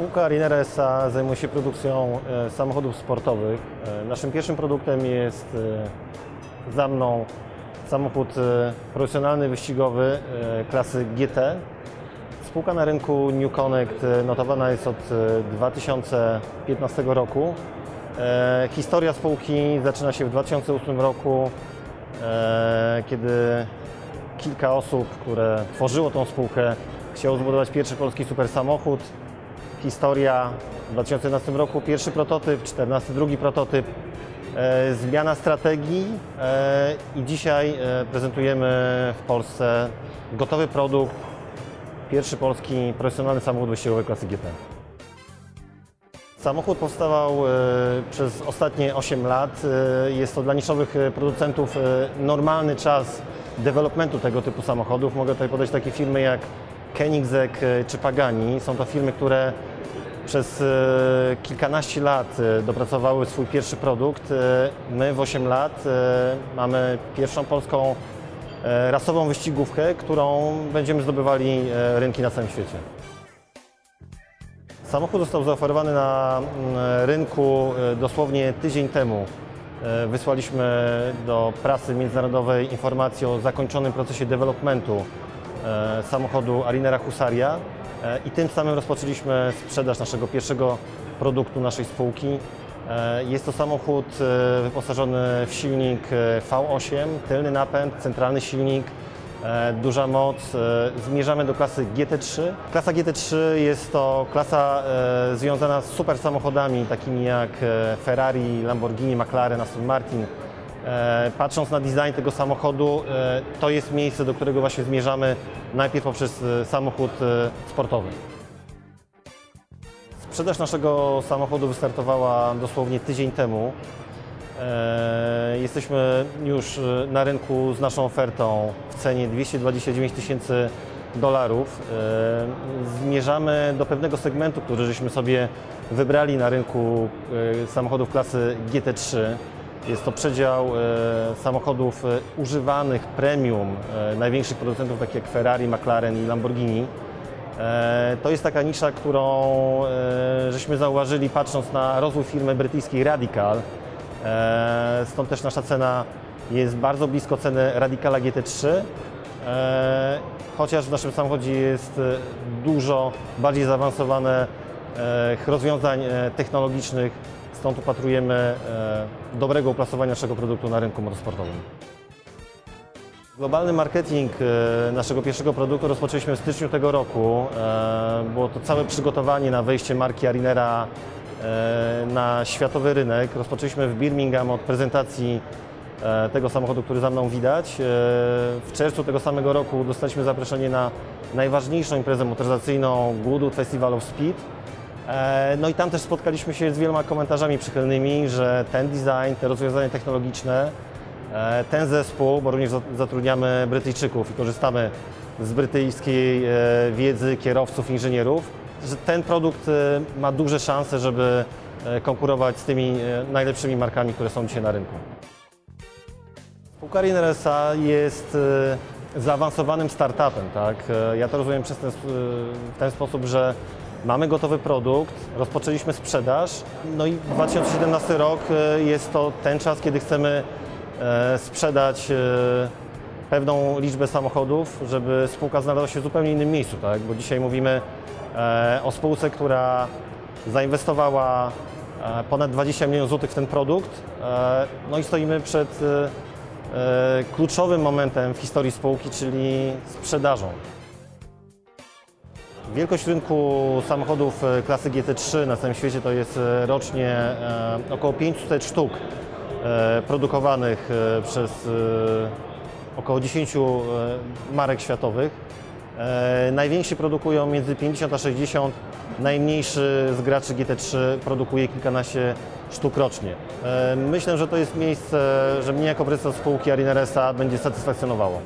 Spółka Arinera S.A. zajmuje się produkcją e, samochodów sportowych. E, Naszym pierwszym produktem jest e, za mną samochód profesjonalny, wyścigowy klasy GT. Spółka na rynku New Connect notowana jest od e, 2015 roku. Historia spółki zaczyna się w 2008 roku, kiedy kilka osób, które tworzyło tą spółkę, chciało zbudować pierwszy polski super samochód. Historia w 2011 roku, pierwszy prototyp, 2014 drugi prototyp, e, zmiana strategii e, i dzisiaj e, prezentujemy w Polsce gotowy produkt, pierwszy polski profesjonalny samochód wyścigowy klasy GT. Samochód powstawał przez ostatnie 8 lat. Jest to dla niszowych producentów normalny czas developmentu tego typu samochodów. Mogę tutaj podać takie firmy jak Koenigsegg e, czy Pagani. Są to firmy, które przez e, kilkanaście lat e, dopracowały swój pierwszy produkt. My w 8 lat mamy pierwszą polską rasową wyścigówkę, którą będziemy zdobywali rynki na całym świecie. Samochód został zaoferowany na mm, rynku dosłownie tydzień temu. Wysłaliśmy do prasy międzynarodowej informację o zakończonym procesie developmentu samochodu Arinera Husaria e, i tym samym rozpoczęliśmy sprzedaż naszego pierwszego produktu naszej spółki. E, Jest to samochód e, wyposażony w silnik e, V8, tylny napęd, centralny silnik, E, duża moc. E, Zmierzamy do klasy GT3. Klasa GT3 jest to klasa e, związana z super samochodami takimi jak e, Ferrari, Lamborghini, McLaren, Aston Martin. E, Patrząc na design tego samochodu, e, to jest miejsce, do którego właśnie zmierzamy najpierw poprzez e, samochód sportowy. Sprzedaż naszego samochodu wystartowała dosłownie tydzień temu. Jesteśmy już na rynku z naszą ofertą w cenie 229 tysięcy dolarów. Zmierzamy do pewnego segmentu, który żeśmy sobie wybrali na rynku samochodów klasy GT3. Jest to przedział e, samochodów e, używanych premium e, największych producentów takich jak Ferrari, McLaren i Lamborghini. To jest taka nisza, którą żeśmy zauważyli patrząc na rozwój firmy brytyjskiej Radical. Stąd też nasza cena jest bardzo blisko ceny Radicala GT3, e, chociaż w naszym samochodzie jest dużo bardziej zaawansowane rozwiązań e, technologicznych, stąd upatrujemy e, dobrego uplasowania naszego produktu na rynku motorsportowym. Globalny marketing e, naszego pierwszego produktu rozpoczęliśmy w styczniu tego roku. E, Było to całe przygotowanie na wejście marki Arinera e, na światowy rynek. Rozpoczęliśmy w Birmingham od prezentacji e, tego samochodu, który za mną widać. E, W czerwcu tego samego roku dostaliśmy zaproszenie na najważniejszą imprezę motoryzacyjną Goodwood Festival of Speed. E, No i tam też spotkaliśmy się z wieloma komentarzami przychylnymi, że ten design, te rozwiązania technologiczne, e, ten zespół, bo również za- zatrudniamy Brytyjczyków i korzystamy z brytyjskiej e, wiedzy kierowców, inżynierów, że ten produkt ma duże szanse, żeby konkurować z tymi najlepszymi markami, które są dzisiaj na rynku. Spółka Riner S.A. jest zaawansowanym startupem. Tak? Ja to rozumiem przez ten, w ten sposób, że mamy gotowy produkt, rozpoczęliśmy sprzedaż, no i 2017 rok e, jest to ten czas, kiedy chcemy e, sprzedać e, pewną liczbę samochodów, żeby spółka znalazła się w zupełnie innym miejscu, tak? bo dzisiaj mówimy o spółce, która zainwestowała ponad 20 milionów złotych w ten produkt, no i stoimy przed kluczowym momentem w historii spółki, czyli sprzedażą. Wielkość rynku samochodów e, klasy GT3 na całym świecie to jest e, rocznie e, około 500 sztuk produkowanych przez około 10 e, marek światowych. Najwięksi produkują między 50 a 60, najmniejszy z graczy GT3 produkuje kilkanaście sztuk rocznie. Myślę, że to jest miejsce, że mnie jako prezes spółki Arinera S.A. będzie satysfakcjonowało.